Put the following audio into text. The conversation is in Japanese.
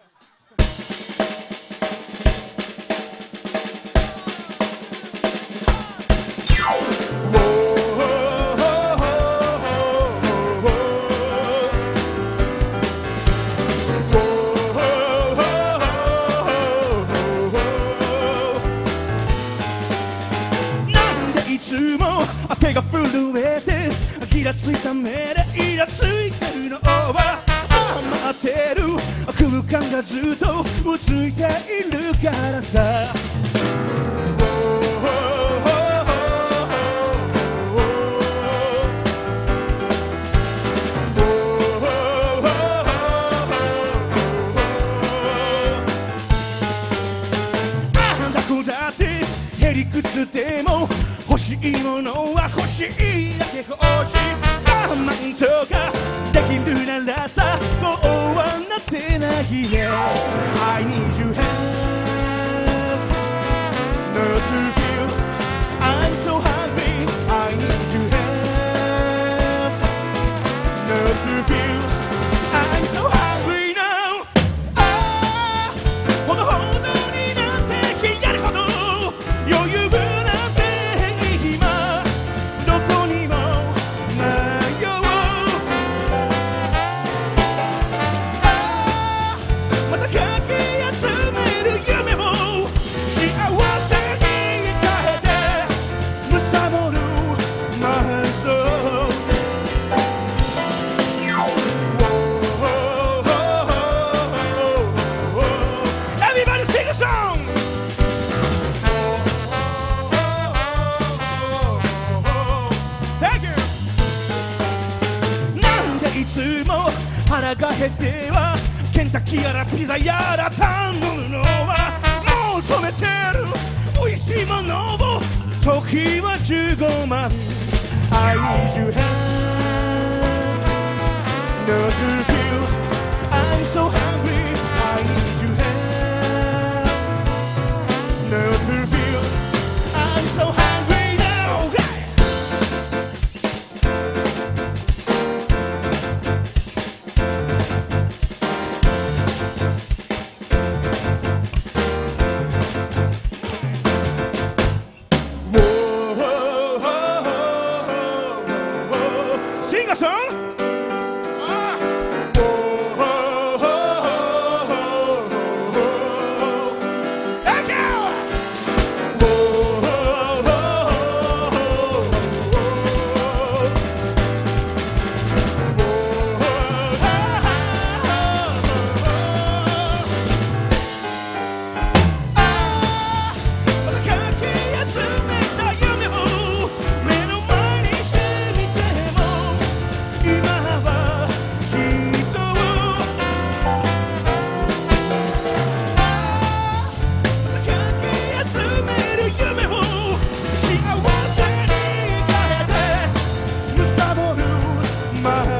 なんでいつも手が震えて気がついた目でイラついてるのは間がずっと映いているからさ。あだこだってへりくつでも欲しいものは欲しいだけ欲しい。慢とかできるならさこうはなってないね。I need you help つも腹が減ってはケンタッキーやらピザやら頼むのは求めてる美味しいものを時は15万 I need you help not to feel coração. my